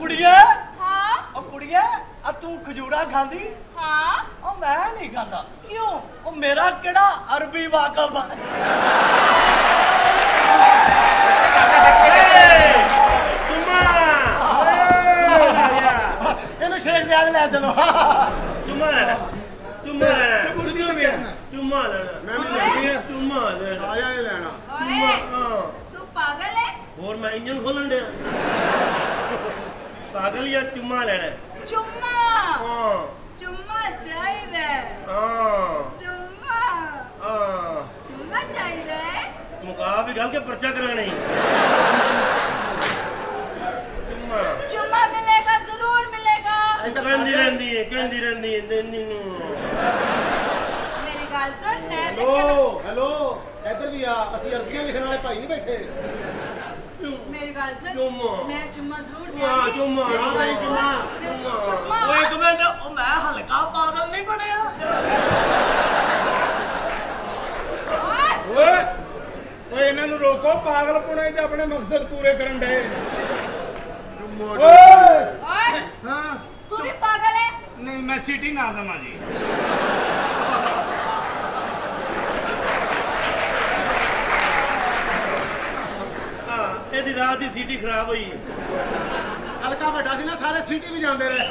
ਕੁੜੀਏ? ਹਾਂ। ਉਹ ਕੁੜੀਏ ਆ ਤੂੰ ਖਜੂਰਾ ਖਾਂਦੀ? ਹਾਂ। ਉਹ ਮੈਂ ਨਹੀਂ ਖਾਂਦਾ। ਕਿਉਂ? ਉਹ ਮੇਰਾ ਕਿਹੜਾ ਅਰਬੀ ਵਾਕਫ ਆ? ਇਹਨੂੰ ਸ਼ੇਖ ਜ਼ਿਆਦ ਲੈ ਚਲੋ। ਤੁਮਾ ਲੈਣਾ ਤੁਮਾ ਲੈਣਾ ਕੁਰਦੀ ਹੋ। ਬੈਠਣਾ ਤੁਮਾ ਲੈਣਾ ਮੈਂ ਵੀ ਲੈਣਾ ਤੁਮਾ ਲੈਣਾ ਆਇਆ ਇਹ ਲੈਣਾ। ਤੁਮਾ ਹਾਂ। ਤੂੰ ਪਾਗਲ ਹੈ? ਹੋਰ ਮੈਂ ਇੰਜਨ ਖੋਲਣ ਡਿਆ। ਪਾਗਲ ਜਾਂ ਤੁਮਾ ਲੈਣਾ? ਚੁੰਮਾ। ਹਾਂ। ਚੁੰਮਾ ਚਾਹੀਦਾ ਹੈ। ਚੁੰਮਾ। ਹਾਂ। ਚੁੰਮਾ ਚਾਹੀਦਾ। ਮੁਕਾ ਵੀ ਗੱਲ ਕੇ ਪਰਚਾ ਕਰਾਣੀ ਤੁਮਾ ਚੁੰਮਾ। ਮਿਲੇਗਾ ਜ਼ਰੂਰ ਮਿਲੇਗਾ। ਕਹਿੰਦੀ ਰਹਿੰਦੀ ਹੈ ਕਹਿੰਦੀ ਰਹਿੰਦੀ ਹੈ ਦੇਨੀ ਨੂੰ ਮੇਰੀ ਗੱਲ ਸੁਣ ਮੈਂ ਹੈਲੋ ਹੈਲੋ ਇੱਧਰ ਵੀ ਆ ਅਸੀਂ ਅਰਜ਼ੀਆਂ ਲਿਖਣ ਵਾਲੇ ਭਾਈ ਨਹੀਂ ਬੈਠੇ। ਗੱਲ ਸੁਣ ਚੁੰਮਾ। ਮੈਂ ਚੁੰਮਾ ਜ਼ਰੂਰ ਦਿਆਂਗੀ। ਚੁੰਮਾ, ਗੱਲ ਚੁੰਮਾ। ਚੁੰਮਾ। ਓਏ ਇੱਕ ਮਿੰਟ ਉਹ ਮੈਂ ਹਲਕਾ ਪਾਗਲ ਨਹੀਂ ਬਣਿਆ? ਓਏ, ਓਏ ਇਹਨਾਂ ਨੂੰ ਰੋਕੋ ਪਾਗਲਪੁਣੇ 'ਚ ਆਪਣੇ ਮਕਸਦ ਪੂਰੇ ਕਰਨ ਦੇ। ਓਏ! ਓਏ! ਹਾਂ। ਤੂੰ ਵੀ ਪਾਗਲ ਹੈ? ਨਹੀਂ ਮੈਂ ਸਿਟੀ ਨਾਜ਼ਮ ਆ ਜੀ ਹਾਂ ਇਹਦੀ ਰਾਤ ਦੀ ਸੀਟੀ ਖਰਾਬ ਹੋਈ। ਹਲਕਾ ਵੱਡਾ ਸੀ ਨਾ ਸਾਰੇ ਸਿਟੀ ਵੀ ਜਾਂਦੇ ਰਹੇ।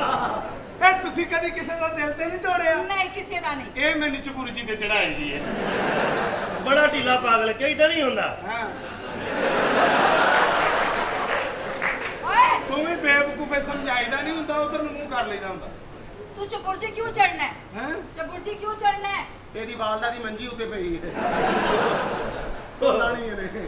ਇਹ ਤੁਸੀਂ ਕਦੀ ਕਿਸੇ ਦਾ ਦਿਲ ਤੇ ਨਹੀਂ ਤੋੜਿਆ? ਨਹੀਂ ਕਿਸੇ ਦਾ ਨਹੀਂ। ਇਹ ਮੈਨੂੰ ਚਪੂਰ ਜੀ ਤੇ ਚੜਾਏ ਜੀ। ਹੈ ਬੜਾ ਢੀਲਾ ਪਾਗਲ ਤਾਂ ਨਹੀਂ ਹੁੰਦਾ। ਹਾਂ। ਓਏ! ਤੂੰ ਵੀ ਬੇਵਕੂਫੇ ਸਮਝਾਈਦਾ ਨਹੀਂ ਹੁੰਦਾ ਉਧਰ ਨੂੰ ਮੂੰਹ ਕਰ ਲਈਦਾ ਹੁੰਦਾ। ਤੂੰ ਚਪੁਰਜੀ ਕਿਉਂ ਚੜਨਾ ਹੈ ਹੈ? ਚਪੁਰਜੀ ਕਿਉਂ ਚੜਨਾ ਹੈ ਇਹਦੀ ਵਾਲਦਾ ਦੀ ਮੰਜੀ ਉੱਤੇ ਪਈ ਹੈ ਨਹੀਂ ਇਹਨੇ।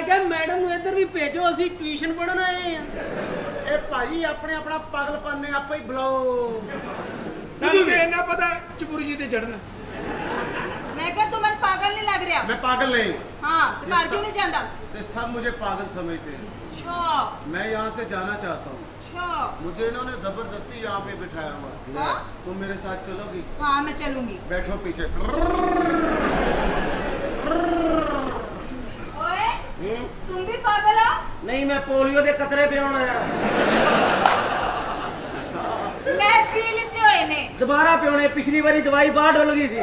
ਮੈਂ ਕਿਹਾ ਮੈਡਮ ਨੂੰ ਇੱਧਰ ਵੀ ਭੇਜੋ ਅਸੀਂ ਟਿਊਸ਼ਨ ਪੜਨ ਆਏ ਆ ਇਹ ਭਾਈ ਆਪਣੇ ਆਪਣਾ ਪਾਗਲਪਨ ਨੇ ਆਪੇ ਹੀ ਬੁਲਾਓ ਸਾਨੂੰ ਵੀ ਇੰਨਾ ਪਤਾ ਚਪੂਰ ਜੀ ਤੇ ਚੜਨਾ मैं क्या तुम मन पागल नहीं लग रहा मैं पागल नहीं हाँ तो घर क्यों नहीं जाता से सब मुझे पागल समझते हैं अच्छा मैं यहाँ से जाना चाहता हूँ अच्छा मुझे इन्होंने जबरदस्ती यहाँ पे बिठाया हुआ है। हाँ? तुम मेरे साथ चलोगी हाँ मैं चलूंगी बैठो पीछे ओए तुम भी पागल हो ਨਹੀਂ ਮੈਂ ਪੋਲੀਓ ਦੇ ਕਤਰੇ ਪਿਆਉਣ ਆਇਆ मैं पी लेते हो इन्हें ਦੁਬਾਰਾ ਪਿਉਣੇ ਪਿਛਲੀ ਵਾਰੀ ਦਵਾਈ ਬਾਹਰ ਡੁੱਲ ਗਈ ਸੀ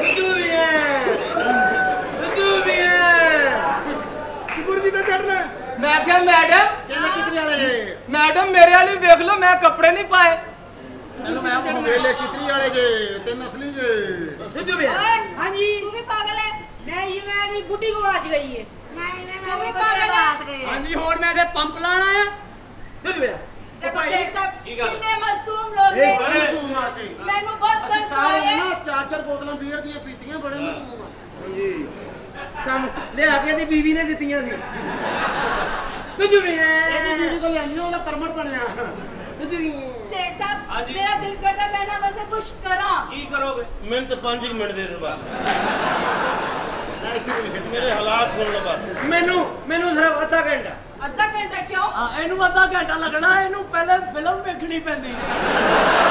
ਦੁੱਧੂ ਵੀ ਹੈ ਦੁੱਧੂ ਵੀ ਹੈ ਚਪੂਰ ਜੀ ਤੇ ਚੜਨਾ ਮੈਂ ਕਿਹਾ ਮੈਡਮ ਮੈਡਮ ਮੇਰੇ ਵਾਲੀ ਵੇਖ ਲਓ ਮੈਂ ਕੱਪੜੇ ਨਹੀਂ ਪਾਏ। ਚਲੋ ਮੈਂ ਹੁਣ ਵੇਲੇ ਚਿਤਰੀ ਵਾਲੇ ਜੇ ਤੇ ਨਸਲੀ ਜੇ। ਸਿੱਧੂ ਵੀ ਹਾਂਜੀ। ਤੂੰ ਵੀ ਪਾਗਲ ਹੈ ਨਹੀਂ ਮੇਰੀ ਬੁੱਢੀ ਗਵਾਚ ਗਈ ਹੈ ਨਹੀਂ ਮੈਂ ਤੂੰ ਵੀ ਪਾਗਲ ਹਾਂਜੀ ਹੁਣ ਮੈਂ ਤੇ ਪੰਪ ਲਾਣਾ ਆ ਸਿੱਧੂ ਵੀ ਕਿੰਨੇ ਮਾਸੂਮ ਲੋਕ ਨੇ। ਮਾਸੂਮ ਆ ਸੀ ਮੈਨੂੰ ਬਹੁਤ ਤਰਸ ਆ ਰਿਹਾ ਚਾਰ ਚਾਰ ਬੋਤਲਾਂ ਬੀਅਰ ਦੀਆਂ ਪੀਤੀਆਂ ਬੜੇ ਮਾਸੂਮ ਆ। ਹਾਂਜੀ। ਸਾਨੂੰ ਲਿਆ ਕੇ ਇਹਦੀ ਬੀਵੀ ਨੇ ਦਿੱਤੀਆਂ ਸੀ। ਮੈਨੂੰ ਮੈਨੂੰ ਅੱਧਾ ਘੰਟਾ। ਕਿਉਂ? ਇਹਨੂੰ ਅੱਧਾ ਘੰਟਾ ਲੱਗਣਾ ਇਹਨੂੰ ਪਹਿਲੇ ਫਿਲਮ ਵੇਖਣੀ ਪੈਂਦੀ। ਹੈ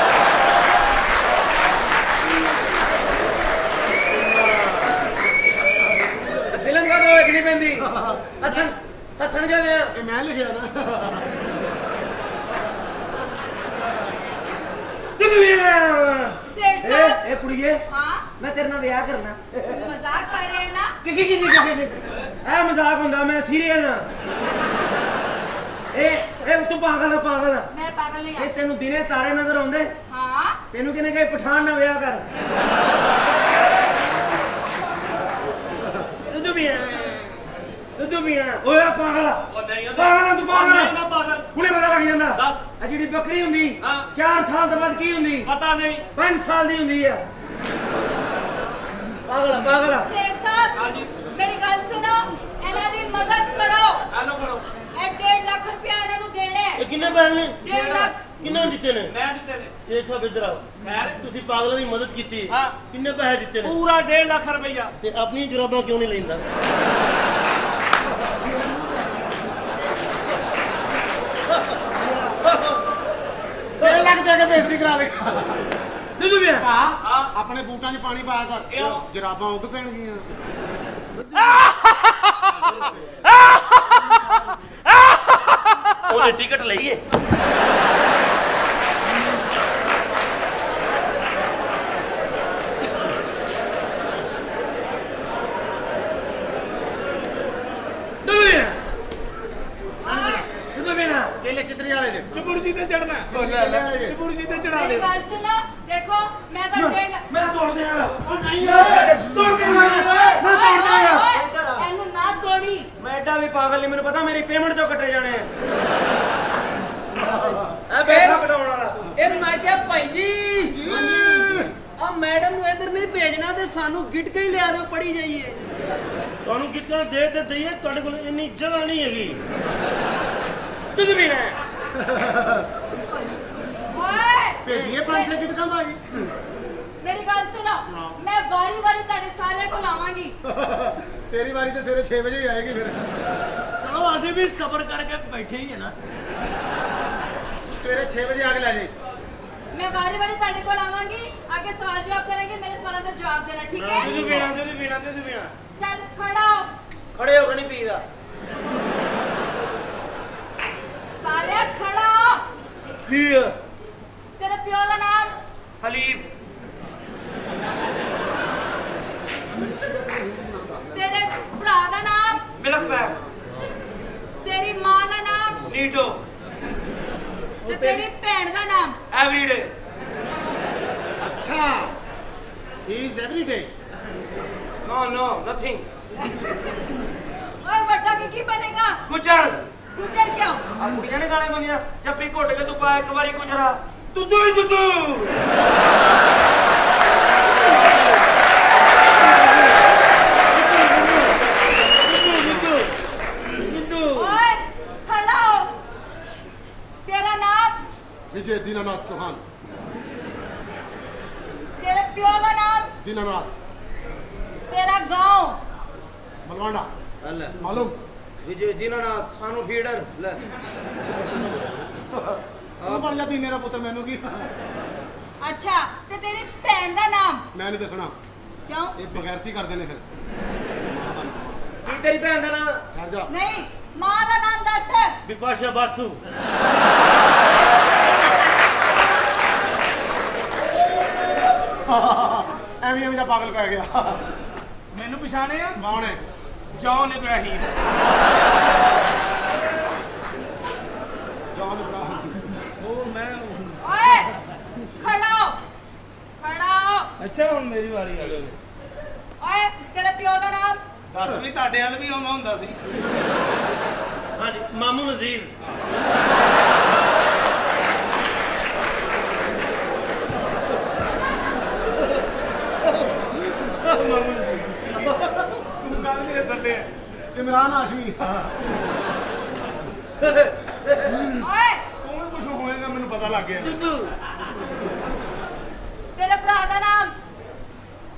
ਗਿਆ ਨਾ। ਸੇਠ ਸਾਹਿਬ। ਇਹ ਕੁੜੀਏ ਹਾਂ। ਮੈਂ ਤੇਰੇ ਨਾਲ ਵਿਆਹ ਕਰਨਾ। ਮਜ਼ਾਕ ਕਰ ਰਹੇ ਨਾ। ਕਿ ਕਿ ਕਿ ਇਹ ਮਜ਼ਾਕ ਹੁੰਦਾ ਮੈਂ ਸੀਰੀਅਸ ਹਾਂ ਇਹ ਇਹ ਤੂੰ ਪਾਗਲ ਆ ਪਾਗਲ ਆ। ਮੈਂ ਪਾਗਲ ਨਹੀਂ ਇਹ ਤੈਨੂੰ ਦਿਨੇ ਤਾਰੇ ਨਜ਼ਰ ਆਉਂਦੇ। ਹਾਂ। ਤੈਨੂੰ ਕਿਨੇ ਕਹੇ ਪਠਾਨ ਨਾ ਵਿਆਹ ਕਰ। ਤੂੰ ਵੀ ਦੁੱਧ ਪੀਣਾ ਓਏ ਆ ਪਾਗਲ ਆ। ਉਹ ਨਹੀਂ ਪਾਗਲ ਤੂੰ ਪਾਗਲ। ਮੈਂ ਪਾਗਲ। ਹੁਣੇ ਪਤਾ ਲੱਗ ਜਾਂਦਾ। ਦੱਸ। ਆ ਜਿਹੜੀ ਬੱਕਰੀ ਹੁੰਦੀ ਹਾਂ। 4 ਸਾਲ ਤੋਂ ਬਾਅਦ ਕੀ ਹੁੰਦੀ? ਪਤਾ ਨਹੀਂ। 5 ਸਾਲ ਦੀ ਹੁੰਦੀ ਆ। ਪਾਗਲ ਆ ਪਾਗਲ ਆ। ਸੇਠ ਸਾਹਿਬ ਹਾਂਜੀ। ਮੇਰੀ ਗੱਲ ਸੁਣੋ। ਇਹਨਾਂ ਦੀ ਮਦਦ ਕਰੋ। ਹੈਲੋ ਕਰੋ। ਇਹ 1.5 ਲੱਖ ਰੁਪਇਆ ਇਹਨਾਂ ਨੂੰ ਦੇਣਾ ਹੈ। ਇਹ ਕਿੰਨੇ ਪੈਸੇ ਨੇ? 1.5 ਲੱਖ। ਕਿੰਨੇ ਦਿੱਤੇ ਨੇ? ਮੈਂ ਦਿੱਤੇ ਨੇ। ਛੇ ਸਾਹਿਬ ਇੱਧਰ ਆਓ। ਖੈਰ। ਤੁਸੀਂ ਪਾਗਲਾਂ ਦੀ ਮਦਦ ਕੀਤੀ। ਹਾਂ। ਕਿੰਨੇ ਪੈਸੇ ਦਿੱਤੇ ਨੇ? ਪੂਰਾ 1.5 ਲੱਖ ਰੁਪਈਆ ਤੇ ਆਪਣੀ ਜੁਰਾਬਾਂ ਕਿਉਂ ਨਹੀਂ ਲੈਂਦਾ ਤੇਰੇ ਲੱਗ ਦੇ ਕੇ ਬੇਇੱਜ਼ਤੀ ਕਰਾ ਲੈ। ਦੁੱਧ ਪੀਣਾ ਹਾਂ ਹਾਂ। ਆਪਣੇ ਬੂਟਾਂ 'ਚ ਪਾਣੀ ਪਾਇਆ ਕਰ? ਜਰਾਬਾਂ ਉੱਗ ਪੈਣਗੀਆਂ। ਉਹਨੇ ਟਿਕਟ ਲਈਏ ਦੁੱਧ ਪੀਣਾ ਦੁੱਧ ਪੀਣਾ ਕੇਲੇ ਚਿਤਰੀ ਵਾਲੇ ਦੇ ਚਪੁਰ ਜੀ ਤੇ ਚੜਨਾ ਕੇਲੇ ਵਾਲੇ ਦੇ ਚਪੁਰ ਜੀ ਤੇ ਚੜਾ ਮੇਰੀ ਦੇ ਗੱਲ ਸੁਣੋ ਦੇਖੋ ਮੈਂ ਤਾਂ 1.5 ਲੱਖ ਮੈਂ ਤੋੜ ਦਿਆਂਗਾ ਉਹ ਨਹੀਂ ਤੋੜ ਦਿਆਂਗਾ ਮੈਂ ਮੈਂ ਤੋੜ ਦਿਆਂਗਾ ਓਏ, ਇਹਨੂੰ ਨਾ ਤੋੜੀ ਮੈਂ ਐਡਾ ਵੀ ਪਾਗਲ ਨਹੀਂ ਮੈਨੂੰ ਪਤਾ ਮੇਰੀ ਪੇਮੈਂਟ ਚੋਂ ਕੱਟੇ ਜਾਣੇ ਆ। ਐ ਬੈਠਾ ਕਟਾਉਣ ਵਾਲਾ ਇਹ ਮੈਂ ਕਿਹਾ ਭਾਈ ਜੀ ਆ ਮੈਡਮ ਨੂੰ ਇੱਧਰ ਨਹੀਂ ਭੇਜਣਾ ਤੇ ਸਾਨੂੰ ਗਿਟਕੇ ਹੀ ਲਿਆ ਦਿਓ ਪੜੀ ਜਾਈਏ। ਤੁਹਾਨੂੰ ਕਿੱਦਾਂ ਦੇ ਤੇ ਦਈਏ ਤੁਹਾਡੇ ਕੋਲ ਇੰਨੀ ਜਗ੍ਹਾ ਨਹੀਂ ਹੈਗੀ। ਦੁੱਧ ਪੀਣਾ। ਓਏ! ਭੇਜੀਏ ਪੰਜ ਛੇ ਕਿਟਕਾਂ ਭਾਜੀ ਮੇਰੀ ਗੱਲ ਸੁਣੋ। ਮੈਂ ਵਾਰੀ ਵਾਰੀ ਤੁਹਾਡੇ ਸਾਰੇ ਕੋਲ ਆਵਾਂਗੀ ਤੇਰੀ ਵਾਰੀ ਤੇ ਸਵੇਰੇ 6 ਵਜੇ ਹੀ ਆਏਗੀ ਫਿਰ। ਚਲੋ ਅਸੀਂ ਵੀ ਸਬਰ ਕਰਕੇ ਬੈਠੇ ਹੀ ਹੈ ਨਾ। ਤੂੰ ਸਵੇਰੇ 6 ਵਜੇ ਆ ਕੇ ਲੈ ਜਾਈਂ ਮੈਂ ਵਾਰੀ ਵਾਰੀ ਤੁਹਾਡੇ ਕੋਲ ਆਵਾਂਗੀ ਆਕੇ ਸਵਾਲ ਜਵਾਬ ਕਰਾਂਗੇ ਮੇਰੇ ਸਵਾਲਾਂ ਦਾ ਜਵਾਬ ਦੇਣਾ ਠੀਕ ਹੈ? ਦੁੱਧ ਪੀਣਾ ਦੁੱਧ ਪੀਣਾ ਦੁੱਧ ਪੀਣਾ। ਚੱਲ ਖੜਾ। ਖੜੇ ਹੋ ਕੇ ਨਹੀਂ ਪੀਦਾ ਸਾਲਿਆ ਖੜਾ। ਕੀ ਤੇਰੇ ਪਿਓ ਦਾ ਨਾਮ? ਹਲੀਬ ਤੇਰੇ ਭਰਾ ਦਾ ਨਾਮ ਮਿਲਕ ਪੈ ਤੇਰੀ ਮਾਂ ਦਾ ਨਾਮ ਨੀਟੋ ਤੇਰੀ ਭੈਣ ਦਾ ਨਾਮ? ਐਵਰੀਡੇ ਅੱਛਾ। She is everyday no no nothing ਓਏ ਵੱਡਾ ਕੀ ਕੀ ਬਣੇਗਾ? ਗੁਜਰ। ਗੁੱਜਰ ਕਿਉਂ? ਆ ਕੁੜੀਆਂ ਨੇ ਗਾਣੇ ਗਾਉਂਦੀਆਂ ਜੱਪੀ ਘੁੱਟ ਕੇ ਤੂੰ ਪਾ ਇੱਕ ਵਾਰੀ ਗੁਜਰਾ। ਦੁੱਧੂ ਹੀ ਬਣ ਜਾ ਦੀਨੇ ਦਾ ਪੁੱਤਰ ਮੈਨੂੰ ਕੀ ਅੱਛਾ ਤੇ ਤੇਰੀ ਭੈਣ ਦਾ ਨਾਮ? ਮੈਂ ਨਹੀਂ ਦੱਸਣਾ। ਕਿਉਂ? ਇਹ ਬਗੈਰਤੀ ਕਰਦੇ ਨੇ ਫਿਰ। ਕੀ ਤੇਰੀ ਭੈਣ ਦਾ ਨਾਂ ਠਹਿਰ ਜਾ। ਨਹੀਂ ਮਾਂ ਦਾ ਨਾਮ ਦੱਸ। ਵਿਪਾਸ਼ਾ ਬਾਸੂ। ਐਵੇਂ ਐਵੇਂ ਦਾ ਪਾਗਲ ਪੈ ਗਿਆ। ਮੈਨੂੰ ਪਛਾਣੇ ਆ? ਕੌਣ ਹੈ? ਜੌਨ ਇਬਰਾਹੀਮ। ਜੌਨ ਇਬਰਾਹਿਮ ਉਹ ਮੈਂ ਓਏ ਖੜਾ ਹੋ ਖੜਾ ਹੋ ਅੱਛਾ ਹੁਣ ਮੇਰੀ ਵਾਰੀ ਆ ਗਈ। ਓਏ ਤੇਰੇ ਪਿਓ ਦਾ ਨਾਮ? ਦੱਸ ਵੀ ਤੁਹਾਡੇ ਵੱਲ ਵੀ ਆਉਂਦਾ ਹੁੰਦਾ ਸੀ। ਹਾਂਜੀ ਮਾਮੂ ਨਜ਼ੀਰ ਤੂੰ ਕੱਲ ਨਹੀਂ ਸੱਲੇ ਇਮਰਾਨ ਹਾਸ਼ਮੀ। ਓਏ। ਤੂੰ ਵੀ ਕੁਝ ਹੋਏਗਾ ਮੈਨੂੰ ਪਤਾ ਲੱਗ ਗਿਆ। ਤੇਰੇ ਭਰਾ ਦਾ ਨਾਮ?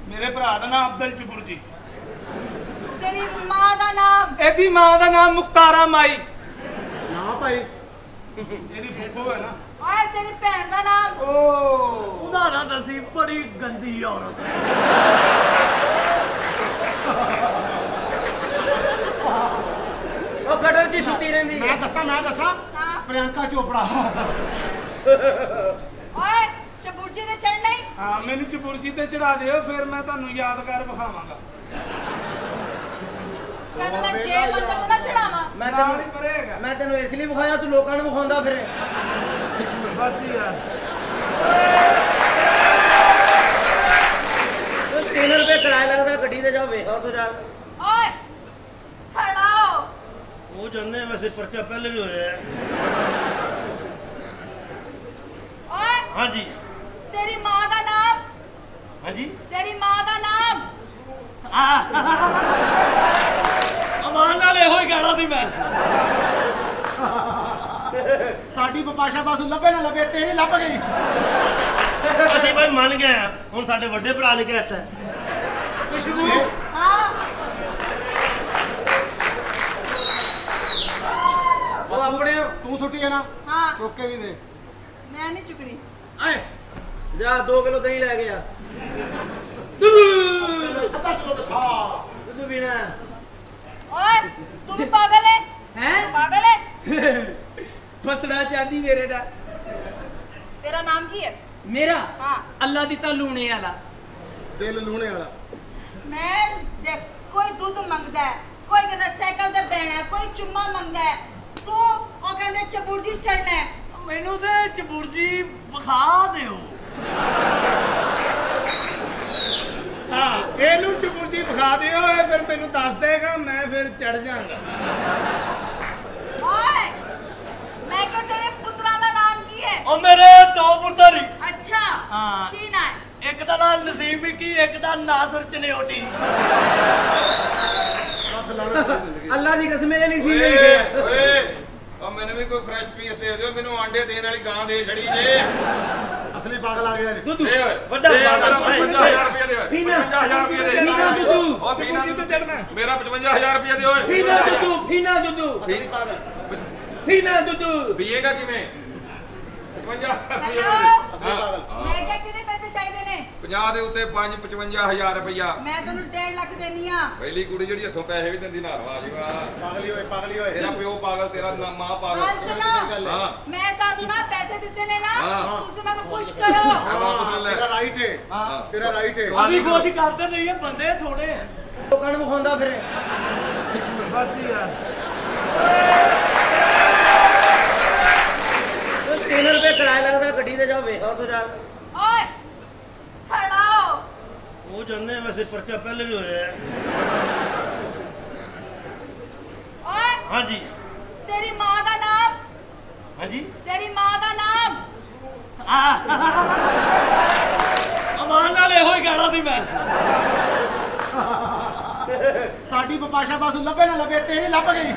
ਮੇਰੇ ਭਰਾ ਦਾ ਨਾਮ ਅਬਦੁਲ ਚਪੁਰ ਜੀ। ਤੇਰੀ ਮਾਂ ਦਾ ਨਾਮ? ਇਹਦੀ ਮਾਂ ਦਾ ਨਾਮ ਮੁਖਤਾਰਾ ਮਾਈ। ਨਾ ਭਾਈ। ਇਹਦੀ ਫੁੱਫੋ ਹੈ ਨਾ। ਓਏ ਤੇਰੀ ਭੈਣ ਦਾ ਨਾਮ? ਓ। ਉਹਦਾ ਨਾਂ ਦੱਸੀ ਬੜੀ ਗੰਦੀ ਔਰਤ। ਉਹ ਗਟਰ ਹੀ ਸੁੱਤੀ ਰਹਿੰਦੀ ਮੈਂ ਦੱਸਾਂ ਮੈਂ ਦੱਸਾਂ? ਪ੍ਰਿਯੰਕਾ ਚੋਪੜਾ। ਓਏ ਚਬੁਰਜੀ ਤੇ ਚੜਨਾ ਹੀ ਮੈਨੂੰ ਚਪੁਰਜੀ ਤੇ ਚੜਾ ਦਿਓ ਫਿਰ ਮੈਂ ਤੁਹਾਨੂੰ ਯਾਦਗਾਰ ਵਿਖਾਵਾਂਗਾ। ਕਹਿੰਦਾ ਮੈਂ ਜੇ ਬੰਦੇ ਨੂੰ ਨਾ ਚੜਾਵਾਂ। ਮੈਂ ਨਾਲ ਹੀ ਤੈਨੂੰ ਮੈਂ ਤੈਨੂੰ ਇਸ ਲਈ ਵਿਖਾਇਆ ਤੂੰ ਲੋਕਾਂ ਨੂੰ ਵਿਖਾਉਂਦਾ ਫਿਰੇ। ਬਸ ਯਾਰ। ਤੂੰ 3 ਰੁਪਏ ਕਿਰਾਇਆ ਲੱਗਦਾ ਗੱਡੀ ਤੇ ਜਾ ਵੇਖ ਤੂੰ ਜਾ। ਓਏ ਖੜਾ ਹੋ। ਉਹ ਆ ਵੈਸੇ ਪਰਚਾ ਪਹਿਲੇ ਵੀ ਹੋਇਆ ਹੈ। ਓਏ ਹਾਂਜੀ। ਤੇਰੀ ਮਾਂ ਦਾ ਹਾਂਜੀ? ਤੇਰੀ ਮਾਂ ਦਾ ਨਾਮ? ਅਮਾਨ ਨਾਲ ਇਹੋ ਹੀ ਕਹਿਣਾ ਸੀ ਮੈਂ। ਸਾਡੀ ਬਪਾਸ਼ਾ ਬਸ ਲੱਭੇ ਨਾ ਲੱਭੇ ਤੇਰੀ ਲੱਭ ਗਈ। ਅਸੀਂ ਭਾਈ ਮੰਨ ਗਏ ਆ। ਹੁਣ ਸਾਡੇ ਵੱਡੇ ਭਰਾ ਨੇ ਕਹਿਤਾ ਹੈ। ਹਾਂ। ਉਹ ਆਪਣੇ ਤੂੰ ਸੁੱਟੀ ਹੈ ਨਾ? ਹਾਂ। ਚੁੱਕ ਕੇ ਵੀ ਦੇ। ਮੈਂ ਨਹੀਂ ਚੁਕਣੀ। ਆਏ। ਜਾ 2 ਕਿਲੋ ਦਹੀਂ ਲੈ ਕੇ ਆ ਅੱਧਾ ਕਿਲੋ ਦਿਖਾ ਦੁੱਧ ਪੀਣਾ। ਓਏ ਤੂੰ ਵੀ ਪਾਗਲ ਹੈ? ਹੈ ਪਾਗਲ ਹੈ ਫਸੜਾ ਚਾਂਦੀ ਮੇਰੇ ਦਾ ਤੇਰਾ ਨਾਮ ਕੀ ਹੈ ਮੇਰਾ? ਹਾਂ। ਅੱਲਾ ਦੀ ਤਾਂ ਲੂਣੇ ਵਾਲਾ। ਦਿਲ ਲੂਣੇ ਵਾਲਾ। ਮੈਂ ਦੇਖ ਕੋਈ ਦੁੱਧ ਮੰਗਦਾ ਹੈ ਕੋਈ ਕਹਿੰਦਾ ਸਾਈਕਲ ਤੇ ਬਹਿਣਾ ਕੋਈ ਚੁੰਮਾ ਮੰਗਦਾ ਹੈ ਤੂੰ ਉਹ ਕਹਿੰਦੇ ਚਬੁਰਜੀ ਚੜਨਾ ਹੈ ਮੈਨੂੰ ਤੇ ਚਬੁਰਜੀ ਵਿਖਾ ਦਿਓ। ਹਾਂ ਇਹਨੂੰ ਚਪੁਰਜੀ ਵਿਖਾ ਦਿਓ ਇਹ ਫਿਰ ਮੈਨੂੰ ਦੱਸ ਦੇਗਾ ਮੈਂ ਫਿਰ ਚੜ ਜਾਵਾਂਗਾ। ਓਏ ਮੈਂ ਕਿਹਾ ਤੇਰੇ ਪੁੱਤਰਾਂ ਦਾ ਨਾਮ ਕੀ ਹੈ? ਉਹ ਮੇਰੇ ਦੋ ਪੁੱਤਰ ਹੀ। ਅੱਛਾ ਹਾਂ। ਕੀ ਨਾਂ ਹੈ? ਇੱਕ ਦਾ ਨਾਮ ਨਸੀਬ ਵਿੱਕੀ ਇੱਕ ਦਾ ਨਾਸਰ ਚਨਿਓਟੀ। ਅੱਲਾ ਦੀ ਕਸਮ ਇਹ ਨਹੀਂ ਸੀ ਲਿਖਿਆ। ਓਏ ਉਹ ਮੈਨੂੰ ਵੀ ਕੋਈ ਫਰੈਸ਼ ਪੀਸ ਦੇ ਦਿਓ ਮੈਨੂੰ ਆਂਡੇ ਦੇਣ ਵਾਲੀ ਗਾਂ ਦੇ ਛੜੀ ਜੇ। ਅਸਲੀ ਪਾਗਲ ਆ ਗਿਆ ਜੀ। ਦੇ ਓਏ। ਵੱਡਾ ਦੇ ਪਾਗਲ ਮੇਰਾ ਭਾਈ। 55000 ਰੁਪਏ ਦੇ ਓਏ। ਪੀਣਾ। 55000 ਰੁਪਏ ਦੇ। ਪੀਣਾ ਦੁੱਧੂ। ਉਹ ਚਪੁਰਜੀ ਤੇ ਚੜਨਾ ਮੇਰਾ 55000 ਰੁਪਏ ਦੇ ਓਏ। ਫੀਨਾ ਦੁੱਧੂ ਫੀਨਾ ਦੁੱਧੂ। ਅਸਲੀ ਪਾਗਲ ਫੀਨਾ ਦੁੱਧੂ। ਪੀਏਗਾ ਕਿਵੇਂ? 55000 ਰੁਪਏ ਅਸਲੀ ਪਾਗਲ। ਮੈਂ ਕਿਹਾ ਕਿੰਨੇ ਪੈਸੇ ਚਾਹੀਦੇ ਨੇ? 50 ਦੇ ਉੱਤੇ 5 55000 ਰੁਪਇਆ ਮੈਂ ਤੈਨੂੰ 1.5 ਲੱਖ ਦੇਣੀ ਆ। ਪਹਿਲੀ ਕੁੜੀ ਜਿਹੜੀ ਹੱਥੋਂ ਪੈਸੇ ਵੀ ਦਿੰਦੀ ਨਾ ਰਵਾ ਜੀ ਵਾਹ। ਪਾਗਲੀ ਹੋਏ ਪਾਗਲੀ ਹੋਏ ਤੇਰਾ ਪਿਓ ਪਾਗਲ ਤੇਰਾ ਨਾ- ਮਾਂ ਗੱਲ ਪਾਗਲ। ਮੈਂ ਤੁਹਾਨੂੰ ਨਾ ਪੈਸੇ ਦਿੱਤੇ ਨੇ ਨਾ। ਤੁਸੀਂ ਮੈਨੂੰ ਖੁਸ਼ ਕਰੋ। ਤੇਰਾ ਰਾਈਟ ਹੈ। ਤੇਰਾ ਰਾਈਟ ਹੈ। ਅਸੀਂ ਕੋਸ਼ਿਸ਼ ਕਰਦੇ ਨਹੀਂ ਇਹ ਬੰਦੇ ਥੋੜੇ ਆ। ਲੋਕਾਂ ਨੂੰ ਵਿਖਾਉਂਦਾ ਫਿਰੇ। ਬਸ ਯਾਰ ਤੂੰ 3 ਰੁਪਏ ਕਿਰਾਇਆ ਲੱਗਦਾ ਗੱਡੀ ਤੇ ਜਾ ਵੇਖ ਤੂੰ ਜਾ। ਓਏ ਖੜਾ। ਹੋ ਉਹ ਆ ਵੈਸੇ ਪਰਚਾ ਪਹਿਲੇ ਵੀ ਹੋਇਆ ਹੈ। ਓਏ ਹਾਂਜੀ। ਤੇਰੀ ਮਾਂ ਦਾ ਨਾਮ? ਹਾਂਜੀ। ਤੇਰੀ ਮਾਂ ਦਾ ਨਾਮ? ਅਮਾਨ ਨਾਲ ਇਹੋ ਹੀ ਕਹਿਣਾ ਸੀ ਮੈਂ। ਸਾਡੀ ਬਪਾਸ਼ਾ ਬਸ ਲੱਭੇ ਨਾ ਲੱਭੇ ਤੇਰੀ ਲੱਭ ਗਈ।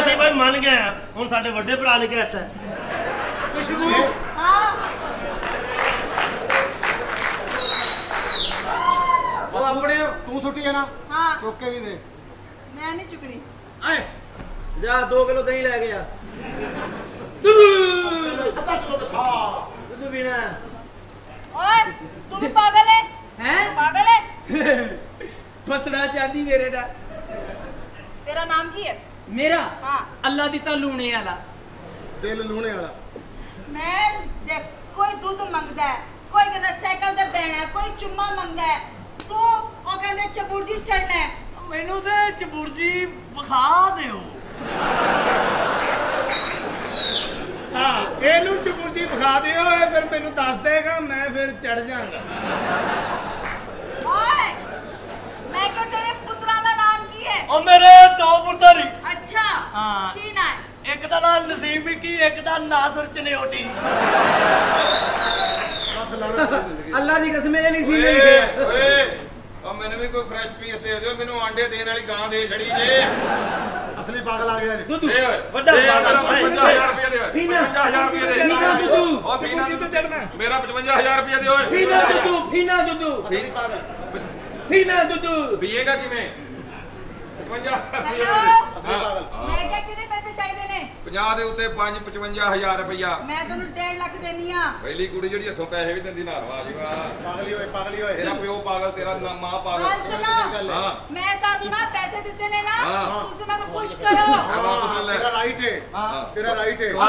ਅਸੀਂ ਭਾਈ ਮੰਨ ਗਏ ਹੁਣ ਸਾਡੇ ਵੱਡੇ ਭਰਾ ਨੇ ਕਹਿਤਾ ਉਹ ਆਪਣੇ ਤੂੰ ਸੁੱਟੀ ਹੈ ਨਾ ਹਾਂ। ਚੁੱਕ ਕੇ ਵੀ ਦੇ। ਮੈਂ ਨਹੀਂ ਚੁਕਣੀ। ਆਏ। ਜਾ 2 ਕਿਲੋ ਦਹੀਂ ਲੈ ਕੇ ਆ ਅੱਧਾ ਕਿਲੋ ਦਿਖਾ ਦੁੱਧ ਪੀਣਾ। ਓਏ ਤੂੰ ਵੀ ਪਾਗਲ ਹੈ? ਹੈ ਪਾਗਲ ਹੈ ਫਸੜਾ ਚਾਂਦੀ ਮੇਰੇ ਦਾ ਤੇਰਾ ਨਾਮ ਕੀ ਹੈ? ਮੇਰਾ? ਹਾਂ। ਅੱਲਾ ਦੀ ਤਾਂ ਲੂਣੇ ਵਾਲਾ। ਦਿਲ ਲੂਣੇ ਵਾਲਾ। ਮੈਂ ਦੇਖ ਕੋਈ ਦੁੱਧ ਮੰਗਦਾ ਹੈ ਕੋਈ ਕਹਿੰਦਾ ਸਾਈਕਲ ਤੇ ਬਹਿਣਾ ਕੋਈ ਚੁੰਮਾ ਮੰਗਦਾ ਹੈ ਤੂੰ ਉਹ ਕਹਿੰਦੇ ਚਬੁਰਜੀ ਚੜਨਾ ਮੈਨੂੰ ਤੇ ਚਬੁਰਜੀ ਵਿਖਾ ਦਿਓ। ਹਾਂ ਇਹਨੂੰ ਚਪੁਰਜੀ ਵਿਖਾ ਦਿਓ ਇਹ ਫਿਰ ਮੈਨੂੰ ਦੱਸ ਦੇਗਾ ਮੈਂ ਫਿਰ ਚੜ ਜਾਵਾਂਗਾ ਓਏ ਮੈਂ ਕਿਹਾ ਤੇਰੇ ਪੁੱਤਰਾਂ ਦਾ ਨਾਮ ਕੀ ਹੈ? ਉਹ ਮੇਰੇ ਦੋ ਪੁੱਤਰ ਅੱਛਾ ਹਾਂ। ਕੀ ਨਾਂ ਹੈ? ਇੱਕ ਦਾ ਨਾਮ ਨਸੀਬ ਵਿੱਕੀ ਇੱਕ ਦਾ ਨਾਸਰ ਚਨਿਓਟੀ ਅੱਲਾ ਦੀ ਕਸਮ ਇਹ ਨਹੀਂ ਸੀ ਲਿਖਿਆ ਓਏ ਉਹ ਮੈਨੂੰ ਵੀ ਕੋਈ ਫਰੈਸ਼ ਪੀਸ ਦੇ ਦਿਓ ਮੈਨੂੰ ਆਂਡੇ ਦੇਣ ਵਾਲੀ ਗਾਂ ਦੇ ਛੜੀ ਜੇ। ਅਸਲੀ ਪਾਗਲ ਆ ਗਿਆ ਜੀ ਦੁੱਧ। ਵੱਡਾ ਪਾਗਲ ਮੇਰਾ ਭਾਈ। 55000 ਰੁਪਏ ਦੇ ਓਏ ਪੀਣਾ। 55000 ਰੁਪਏ ਦੇ। ਦੁੱਧੂ। ਉਹ ਤੇ ਚੜਨਾ ਮੇਰਾ 55000 ਰੁਪਏ ਦੇ ਓਏ। ਫੀਨਾ ਦੁੱਧੂ ਫੀਨਾ ਦੁੱਧੂ। ਅਸਲੀ ਪਾਗਲ। ਫੀਨਾ ਦੁੱਧੂ। ਪੀਏਗਾ ਕਿਵੇਂ? 55000 ਰੁਪਏ ਅਸਲੀ ਪਾਗਲ। ਮੈਂ ਕਿਹਾ ਕਿੰਨੇ ਪੈਸੇ 50 ਦੇ ਉੱਤੇ 5 55000 ਰੁਪਇਆ ਮੈਂ ਤੈਨੂੰ 1.5 ਲੱਖ ਦੇਣੀ ਆ। ਪਹਿਲੀ ਕੁੜੀ ਜਿਹੜੀ ਹੱਥੋਂ ਪੈਸੇ ਵੀ ਦਿੰਦੀ ਨਾ ਰਵਾ ਜੀ ਵਾਹ ਪਾਗਲੀ ਹੋਏ ਪਾਗਲੀ ਹੋਏ ਤੇਰਾ ਪਿਓ ਪਾਗਲ ਤੇਰਾ ਨਾ- ਮਾਂ ਗੱਲ ਪਾਗਲ ਹਾਂ। ਮੈਂ ਤੁਹਾਨੂੰ ਨਾ ਪੈਸੇ ਦਿੱਤੇ ਨੇ ਨਾ। ਤੁਸੀਂ ਮੈਨੂੰ ਖੁਸ਼ ਕਰੋ। ਹਾਂ, ਤੇਰਾ ਰਾਈਟ ਹੈ ਹਾਂ। ਤੇਰਾ ਰਾਈਟ ਹੈ।